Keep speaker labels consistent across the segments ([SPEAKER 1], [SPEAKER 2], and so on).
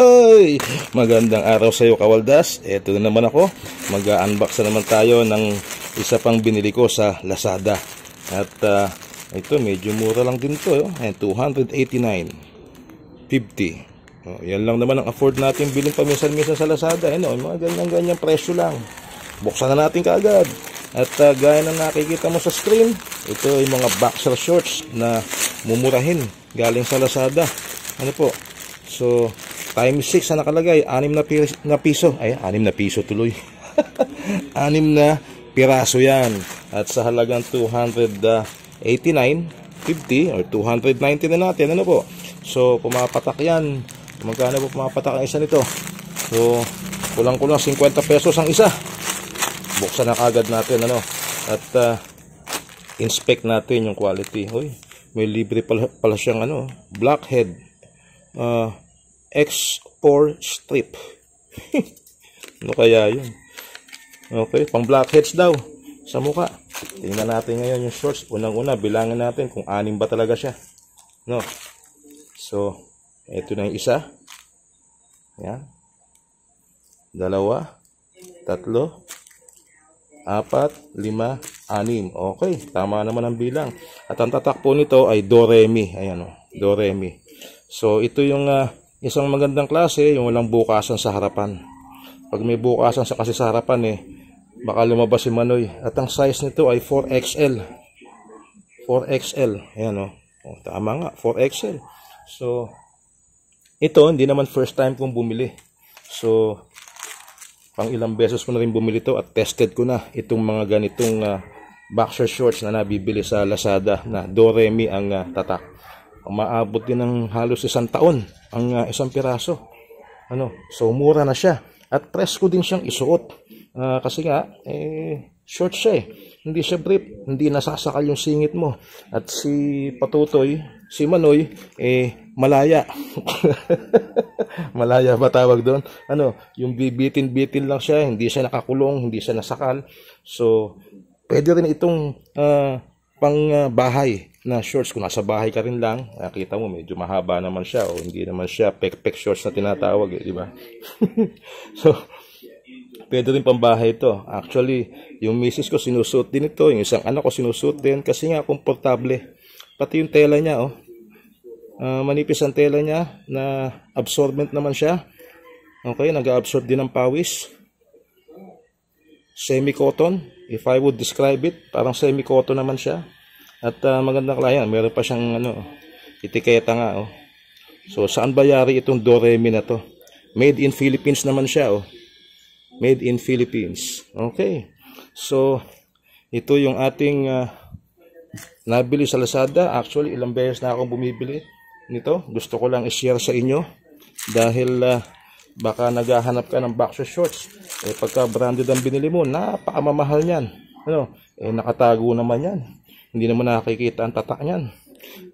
[SPEAKER 1] Hoy! Magandang araw sa iyo, Kawaldas. Ito na naman ako. Mag-unbox na naman tayo ng isa pang binili ko sa Lazada. At ah, ito, medyo mura lang din to. Ayan, 289.50. Oh, yan lang naman ang afford natin bilhin paminsan-minsan sa Lazada. Ano, mga ganyan-ganyan presyo lang. Buksan na natin kaagad. At uh, gaya ng nakikita mo sa screen, ito ay mga boxer shorts na mumurahin galing sa Lazada. Ano po? So, times 6 na nakalagay, 6 na, piso, na piso. Ay, 6 na piso tuloy. 6 na piraso yan. At sa halagang 289.50 or 290 na natin, ano po? So, pumapatak yan. Magkano po pumapatak ang isa nito? So, kulang-kulang 50 pesos ang isa. Buksan na kagad natin, ano? At, uh, inspect natin yung quality. Hoy, may libre pala, pala siyang ano, blackhead uh, X4 strip. ano kaya yun? Okay, pang blackheads daw sa mukha. Tingnan natin ngayon yung shorts. Unang-una, bilangin natin kung anim ba talaga siya. No. So, ito na yung isa. Yan. Dalawa. Tatlo. Apat. Lima. Anim. Okay, tama naman ang bilang. At ang tatak po nito ay Do Re Mi. Ayan o. Do Re Mi. So, ito yung uh, isang magandang klase, yung walang bukasan sa harapan. Pag may bukasan sa kasi sa harapan eh, baka lumabas si Manoy. At ang size nito ay 4XL. 4XL. Ayan. Oh. oh, tama nga, 4XL. So, ito, hindi naman first time kong bumili. So, pang ilang beses ko na rin bumili to at tested ko na itong mga ganitong uh, boxer shorts na nabibili sa Lazada na Doremi ang uh, tatak umaabot din ng halos isang taon ang uh, isang piraso. Ano, so mura na siya. At presko din siyang isuot. Uh, kasi nga, eh, short siya eh. Hindi siya brief, hindi nasasakal yung singit mo. At si Patutoy, si Manoy, eh, malaya. malaya ba tawag doon? Ano, yung bibitin-bitin lang siya, hindi siya nakakulong, hindi siya nasakal. So, pwede rin itong uh, pang uh, bahay na shorts kung nasa bahay ka rin lang nakita mo medyo mahaba naman siya o hindi naman siya pek-pek shorts na tinatawag eh, di ba? So pwede rin pang bahay ito actually yung misis ko sinusuot din ito yung isang anak ko sinusuot din kasi nga komportable. Pati yung tela niya oh. Uh, manipis ang tela niya na absorbent naman siya. Okay nag-absorb din ng pawis. Semi-cotton if I would describe it parang semi-cotton naman siya at uh, magandang klase Meron pa siyang ano, etiketa nga. Oh. So, saan ba yari itong Doremi na to? Made in Philippines naman siya. Oh. Made in Philippines. Okay. So, ito yung ating uh, nabili sa Lazada. Actually, ilang beses na akong bumibili nito. Gusto ko lang i-share sa inyo. Dahil uh, baka naghahanap ka ng boxer shorts. Eh, pagka branded ang binili mo, napakamamahal niyan. Ano? Eh, nakatago naman yan. Hindi naman nakikita ang tatak niyan.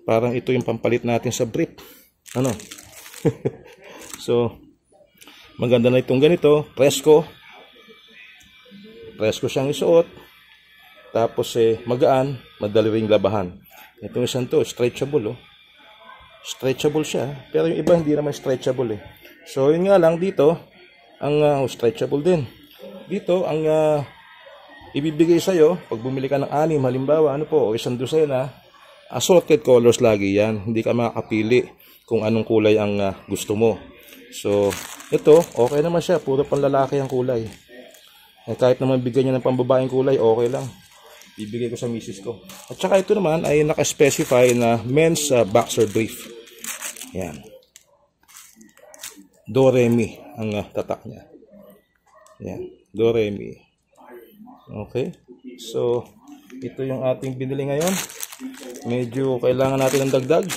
[SPEAKER 1] Parang ito yung pampalit natin sa brief. Ano? so, maganda na itong ganito. Presko. Presko siyang isuot. Tapos eh, magaan, madali ring labahan. Itong isang to, stretchable oh. Stretchable siya. Pero yung iba hindi naman stretchable eh. So, yun nga lang dito, ang uh, stretchable din. Dito, ang uh, ibibigay sa iyo pag bumili ka ng anim halimbawa ano po isang dosena assorted colors lagi yan. Hindi ka makakapili kung anong kulay ang uh, gusto mo. So ito okay naman siya puro panlalaki ang kulay. Eh, kahit naman bigyan niya ng pambabaeng kulay okay lang. Bibigay ko sa misis ko. At saka ito naman ay naka-specify na men's uh, boxer brief. Yan. Do re mi ang uh, tatak niya. Yan. Do re mi Okay. So, ito yung ating binili ngayon. Medyo kailangan natin ng dagdag.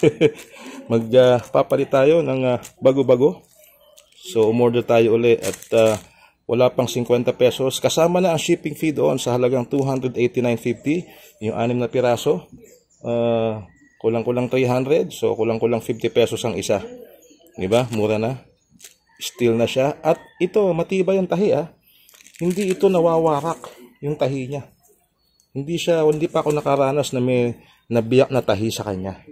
[SPEAKER 1] Magpapalit uh, tayo ng uh, bago-bago. So, umorder tayo uli at uh, wala pang 50 pesos. Kasama na ang shipping fee doon sa halagang 289.50. Yung anim na piraso. Uh, kulang-kulang 300. So, kulang-kulang 50 pesos ang isa. Diba? Mura na. Steel na siya. At ito, matibay ang tahi ah hindi ito nawawarak yung tahi niya. Hindi siya, hindi pa ako nakaranas na may nabiyak na tahi sa kanya.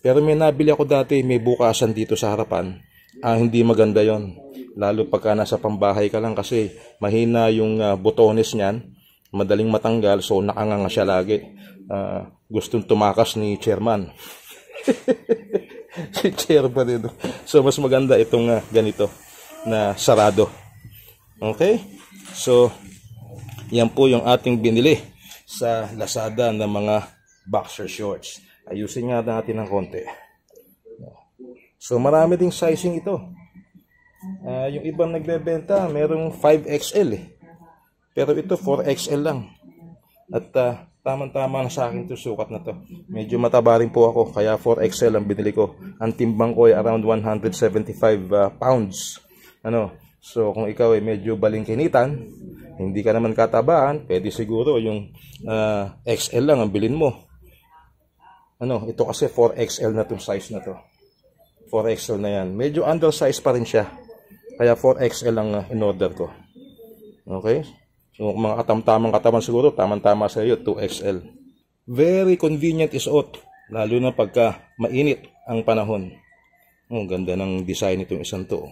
[SPEAKER 1] Pero may nabili ako dati, may bukasan dito sa harapan. Ah, hindi maganda yon Lalo pagka nasa pambahay ka lang kasi mahina yung uh, botones niyan. Madaling matanggal, so nakanganga siya lagi. Uh, gustong tumakas ni chairman. si chairman dito. So mas maganda itong uh, ganito na sarado. Okay? So, yan po yung ating binili sa Lazada ng mga boxer shorts. Ayusin nga natin ng konti. So marami ding sizing ito. Uh, yung ibang nagbebenta, merong 5XL eh. Pero ito 4XL lang. At uh, tamang-tama na sa akin to sukat na to. Medyo mataba rin po ako, kaya 4XL ang binili ko. Ang timbang ko ay around 175 uh, pounds. Ano? So kung ikaw ay medyo balingkinitan, hindi ka naman katabaan, pwede siguro yung uh, XL lang ang bilin mo. Ano, ito kasi 4XL na tong size na to. 4XL na yan. Medyo undersize pa rin siya. Kaya 4XL lang uh, in-order ko. Okay? So, mga katamtamang katawan siguro, tamang-tama sa iyo, 2XL. Very convenient is out. Lalo na pagka mainit ang panahon. Oh, ganda ng design itong isang to.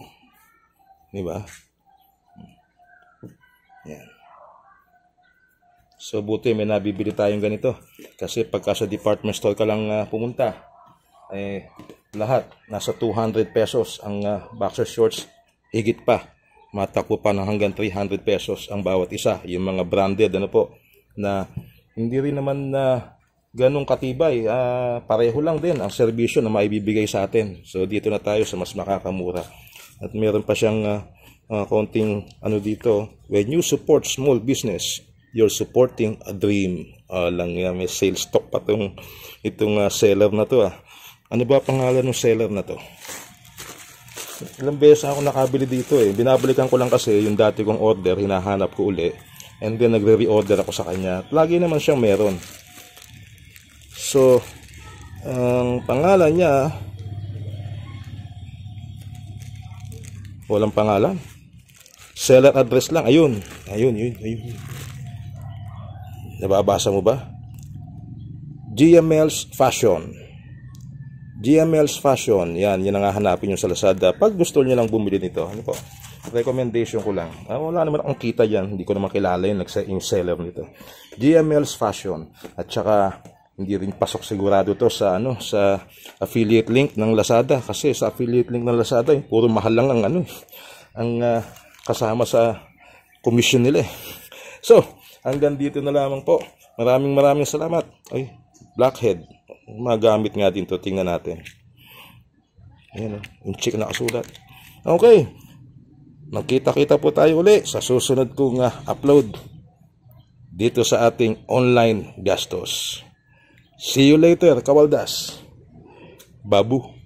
[SPEAKER 1] Di ba? Yan. So buti may nabibili tayong ganito. Kasi pagka sa department store ka lang uh, pumunta, eh, lahat nasa 200 pesos ang uh, boxer shorts, higit pa. Matakbo pa ng hanggang 300 pesos ang bawat isa. Yung mga branded, ano po, na hindi rin naman na uh, ganong katibay. Uh, pareho lang din ang serbisyo na maibibigay sa atin. So dito na tayo sa mas makakamura. At meron pa siyang uh, uh, konting ano dito. When you support small business, you're supporting a dream. Uh, lang yan, may sales stock pa itong, itong uh, seller na to. Ah. Ano ba pangalan ng seller na to? Ilang beses ako nakabili dito eh. Binabalikan ko lang kasi yung dati kong order, hinahanap ko uli. And then nagre-reorder ako sa kanya. Lagi naman siyang meron. So, ang pangalan niya, walang pangalan. Seller address lang. Ayun. Ayun, yun, ayun. Nababasa mo ba? GML's Fashion. GML's Fashion. Yan, yan ang hahanapin nyo sa Lazada. Pag gusto nyo lang bumili nito, ano po? Recommendation ko lang. Ah, wala naman akong kita yan. Hindi ko naman kilala yung, yung seller nito. GML's Fashion. At saka, hindi rin pasok sigurado to sa ano sa affiliate link ng Lazada kasi sa affiliate link ng Lazada eh, puro mahal lang ang ano eh, ang uh, kasama sa commission nila eh. So, Hanggang dito na lamang po. Maraming maraming salamat. Ay, blackhead. Magamit nga din to. Tingnan natin. Ayan, oh. yung chick na kasulat. Okay. Magkita-kita po tayo uli sa susunod kong uh, upload dito sa ating online gastos. See you later, Kawaldas. Babu.